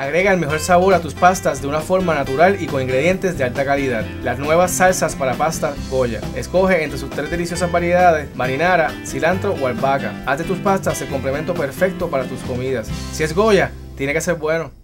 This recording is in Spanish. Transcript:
Agrega el mejor sabor a tus pastas de una forma natural y con ingredientes de alta calidad. Las nuevas salsas para pasta Goya. Escoge entre sus tres deliciosas variedades, marinara, cilantro o albahaca. Haz de tus pastas el complemento perfecto para tus comidas. Si es Goya, tiene que ser bueno.